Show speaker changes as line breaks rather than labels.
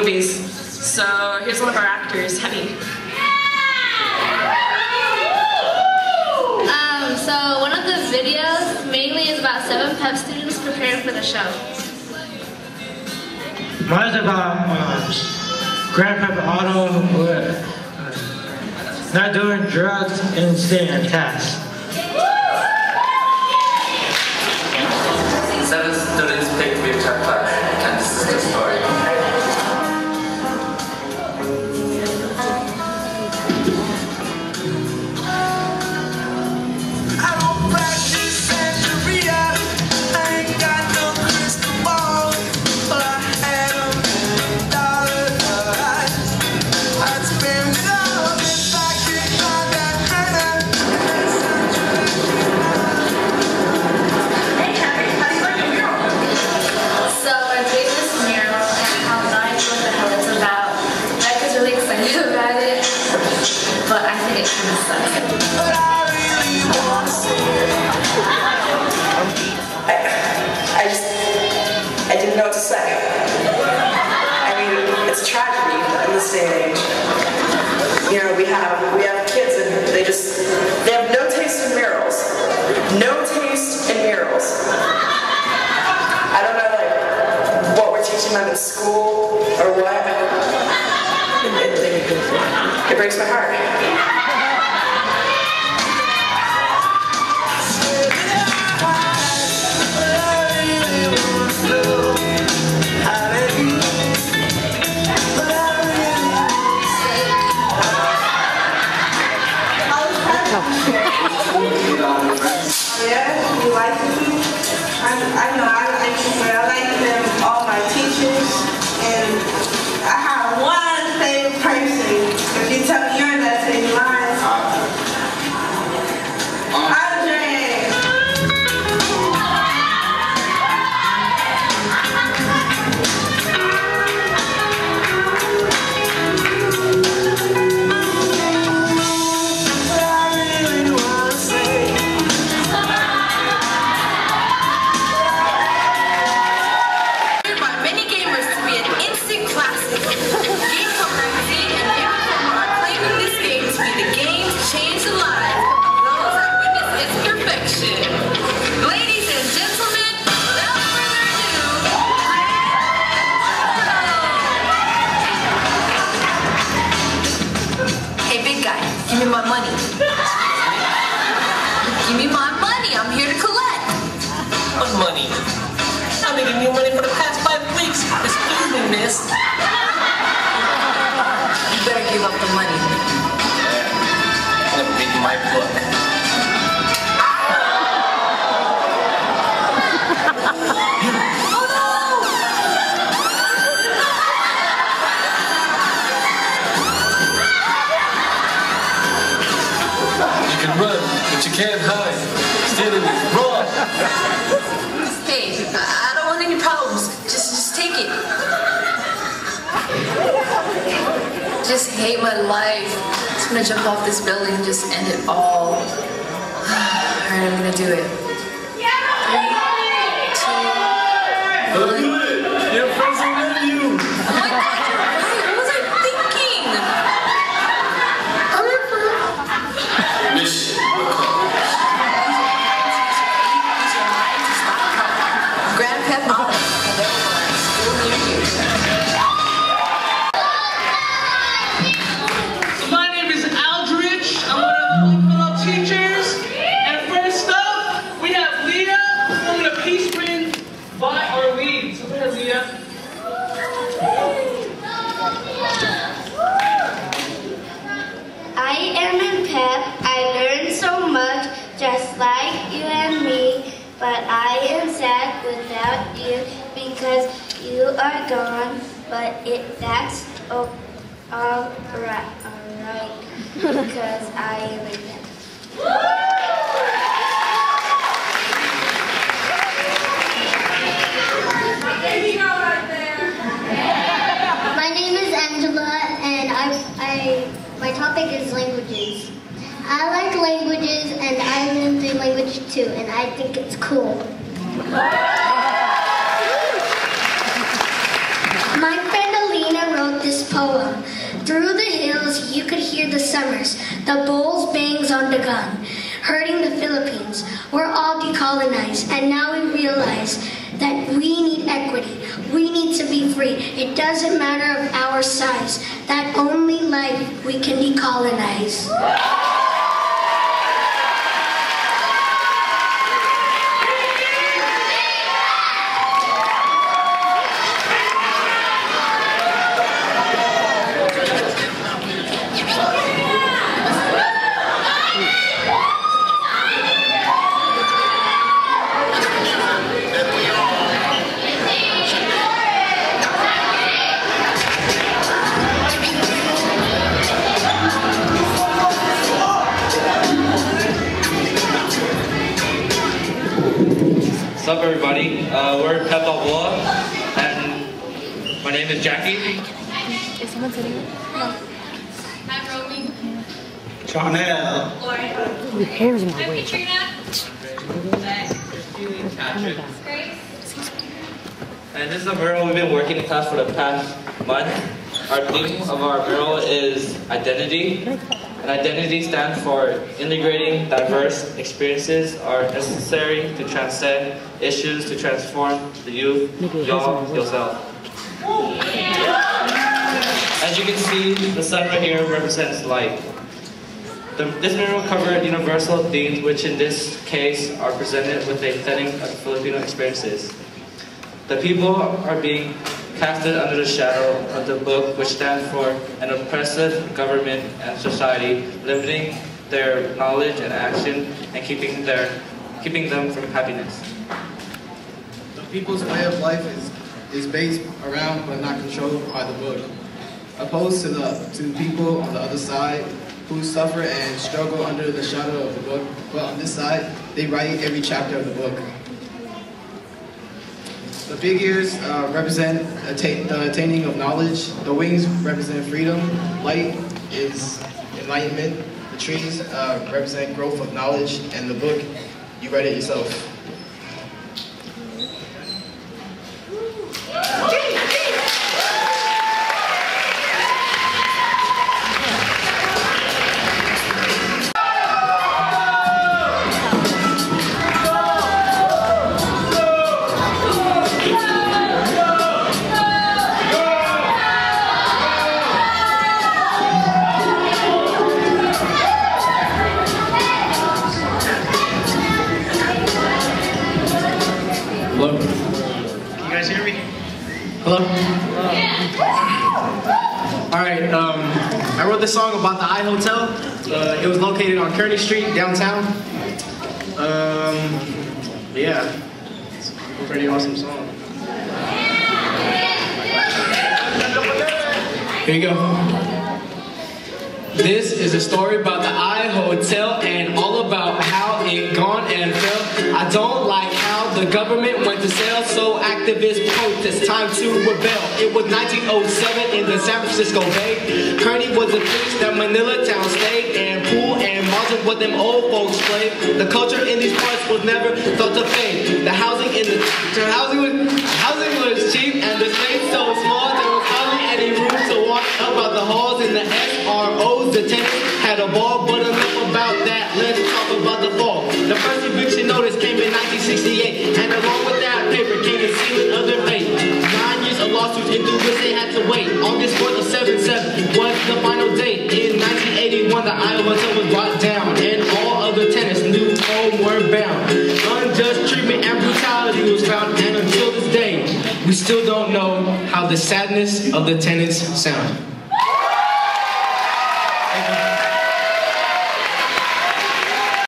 movies. So here's one of our actors, Henny.
Um, so one of the videos mainly is about seven PEP students preparing for the show.
Mine's about uh, Grandpa Otto uh, not doing drugs and staying on
murals. I don't know, like, what we're teaching them in school or what. It, breaks my heart.
Yeah,
Give me my money. I'm here to collect.
What money? I've been giving you money for the past five weeks. Excuse me, miss.
You better give up the money.
I'm gonna read my book. You can run, but you can't hide.
Hey, I I don't want any problems. Just, just take it. Just hate my life. Just gonna jump off this building and just end it all. Alright, I'm gonna do it.
Without you because you are gone. But it that's all right, all right, because I am in PEP.
My name is Angela, and I, I, my topic is languages. I like languages, and I learn three languages too, and I think it's cool. Summers, the bulls bangs on the gun, hurting the Philippines. We're all decolonized, and now we realize that we need equity. We need to be free. It doesn't matter of our size. That only life we can decolonize.
Up, everybody? Uh, we're Pep Balboa, and my name is Jackie.
Is someone sitting here? No. I'm Romy.
Chanel.
Lauren.
Your hair's in my
I'm
way.
Katrina.
Patrick.
Grace.
And this is a mural we've been working in class for the past month. Our theme of our mural is identity. Identity stands for integrating diverse experiences are necessary to transcend issues to transform the youth, y'all, yourself. As you can see, the sun right here represents light. The, this mural covered universal themes, which in this case are presented with a setting of Filipino experiences. The people are being casted under the shadow of the book, which stands for an oppressive government and society, limiting their knowledge and action and keeping their keeping them from happiness.
The people's way of life is, is based around but not controlled by the book. Opposed to the to the people on the other side who suffer and struggle under the shadow of the book, but on this side, they write every chapter of the book. The big ears uh, represent the attaining of knowledge. The wings represent freedom. Light is enlightenment. The trees uh, represent growth of knowledge. And the book, you read it yourself.
Hello? Can you guys hear me? Hello? All right, um, I wrote this song about the I Hotel. Uh, it was located on Kearny Street, downtown. Um, yeah, it's a pretty awesome song. Here you go. This is a story about the I Hotel and all about how it gone and fell. I don't like how the government went to sell, so activists protest. Time to rebel. It was 1907 in the San Francisco Bay. Kearny was a place that Manila town stayed, and Pool and Martin what them old folks played. The culture in these parts was never thought to fade. The housing in the, the housing was housing was cheap, and the space so small there was hardly any room to walk up about the halls in the SROs. The tenants had a ball, but enough about that. Let's talk about the fall. The first eviction notice came in 1968, they had to wait. August 4th of 77 was the final date. In 1981, the Iowa Hotel was brought down, and all other tenants knew home were bound. Unjust treatment and brutality was found, and until this day, we still don't know how the sadness of the tenants sound.